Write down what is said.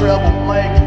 troublemaker.